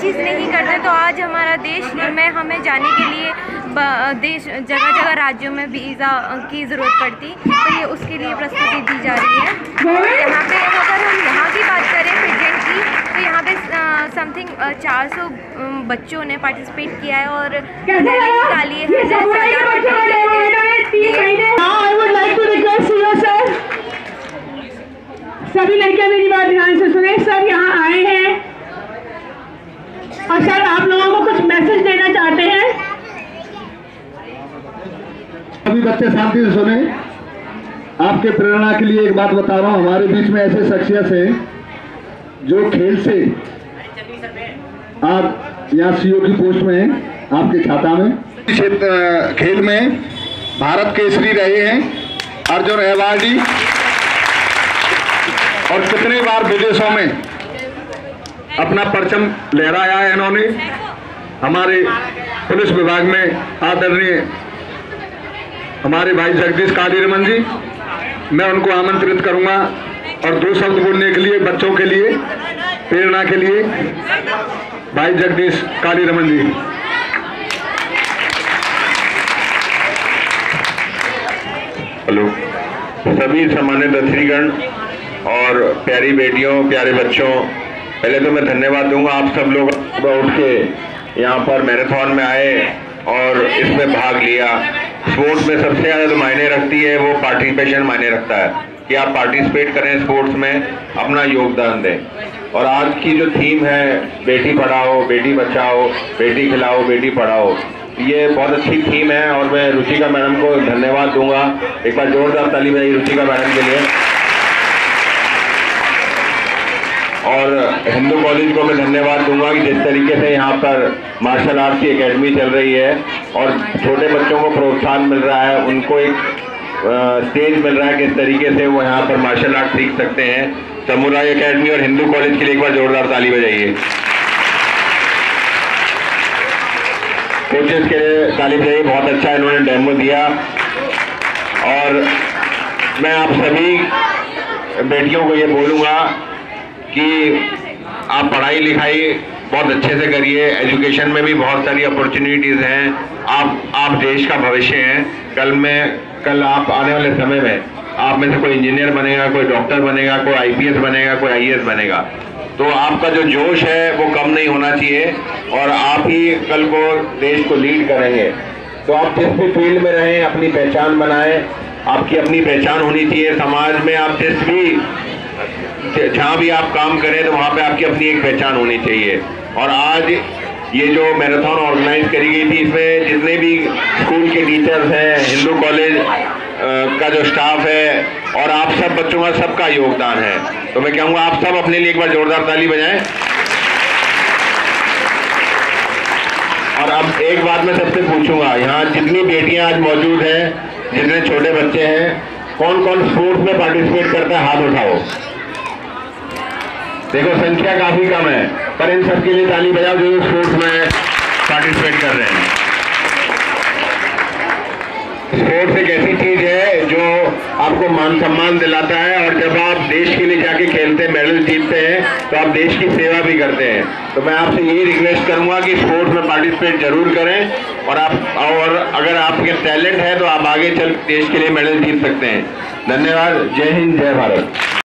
चीज़ नहीं करते तो आज हमारा देश में हमें जाने के लिए देश जगह जगह राज्यों में वीज़ा की ज़रूरत पड़ती। तो ये उसके लिए प्रस्तुति दी जा रही है। यहाँ पे अगर हम यहाँ की बात करें प्रेजेंट की तो यहाँ पे समथिंग 400 बच्चों ने पार्टिसिपेट किया है और रैली निकाली है। सभी लड़कियाँ मेरी बात ध्यान से सुने। सर यहाँ आए हैं। और सर, आप लोगों को कुछ मैसेज देना चाहते हैं? सभी बच्चे शांति से सुने। आपके प्रेरणा के लिए एक बात बता रहा हूँ। हमारे बीच में ऐसे शख्सियत हैं जो खेल से आप यहाँ सीओ की पोस्ट में हैं, आपके छाता में। खेल में भारत केसरी रहे हैं। अर्जुन अवार्डी और कितने बार विदेशों में अपना परचम लहराया है इन्होंने? हमारे पुलिस विभाग में आदरणीय हमारे भाई जगदीश काली रमन जी, मैं उनको आमंत्रित करूँगा और दो शब्द बोलने के लिए, बच्चों के लिए, प्रेरणा के लिए, भाई जगदीश काली रमन जी। हेलो। सभी सम्मानित अतिथिगण और प्यारी बेटियों, प्यारे बच्चों, पहले तो मैं धन्यवाद दूँगा आप सब लोग उठ के यहाँ पर मैराथन में आए और इसमें भाग लिया। स्पोर्ट्स में सबसे ज़्यादा जो मायने रखती है वो पार्टिसिपेशन मायने रखता है कि आप पार्टिसिपेट करें स्पोर्ट्स में, अपना योगदान दें। और आज की जो थीम है, बेटी पढ़ाओ, बेटी बचाओ, बेटी खिलाओ, बेटी पढ़ाओ, ये बहुत अच्छी थीम है और मैं रुचिका मैडम को धन्यवाद दूँगा। एक बार जोरदार ताली बजाई रुचिका मैडम के लिए। और हिंदू कॉलेज को मैं धन्यवाद दूँगा कि जिस तरीके से यहाँ पर मार्शल आर्ट की एकेडमी चल रही है और छोटे बच्चों को प्रोत्साहन मिल रहा है, उनको एक स्टेज मिल रहा है किस तरीके से वो यहाँ पर मार्शल आर्ट सीख सकते हैं। समुराई एकेडमी और हिंदू कॉलेज के लिए एक बार जोरदार ताली बजाइए। कोचेस के लिए ताली बजाइए, बहुत अच्छा इन्होंने डेमो दिया। और मैं आप सभी बेटियों को ये बोलूँगा कि आप पढ़ाई लिखाई बहुत अच्छे से करिए एजुकेशन में भी बहुत सारी अपॉर्चुनिटीज़ हैं। आप आप देश का भविष्य हैं। कल में, कल आप आने वाले समय में आप में से कोई इंजीनियर बनेगा, कोई डॉक्टर बनेगा, कोई आईपीएस बनेगा, कोई आईएएस बनेगा। तो आपका जो जोश है, वो कम नहीं होना चाहिए और आप ही कल को देश को लीड करेंगे। तो आप जिस भी फ़ील्ड में रहें, अपनी पहचान बनाएँ। आपकी अपनी पहचान होनी चाहिए। समाज में आप जिस भी जहाँ भी आप काम करें तो वहाँ पे आपकी अपनी एक पहचान होनी चाहिए। और आज ये जो मैराथन ऑर्गेनाइज करी गई थी, इसमें जितने भी स्कूल के टीचर्स हैं हिंदू कॉलेज का जो स्टाफ है, और आप सब बच्चों का सबका योगदान है। तो मैं कहूँगा, आप सब अपने लिए एक बार जोरदार ताली बजाएँ। और अब एक बात मैं सबसे पूछूँगा, यहाँ जितनी बेटियाँ आज मौजूद हैं, जितने छोटे बच्चे हैं कौन कौन स्पोर्ट्स में पार्टिसिपेट करता है? हाथ उठाओ। देखो, संख्या काफ़ी कम है, पर इन सबके लिए ताली बजाओ, जो स्पोर्ट्स में पार्टिसिपेट कर रहे हैं। स्पोर्ट्स एक ऐसी चीज़ है जो आपको मान सम्मान दिलाता है, और जब आप देश के लिए जाके खेलते हैं मेडल जीतते हैं तो आप देश की सेवा भी करते हैं। तो मैं आपसे यही रिक्वेस्ट करूँगा कि स्पोर्ट्स में पार्टिसिपेट ज़रूर करें, और आप, और अगर आपके टैलेंट है तो आप आगे चल देश के लिए मेडल जीत सकते हैं। धन्यवाद। जय हिंद, जय भारत।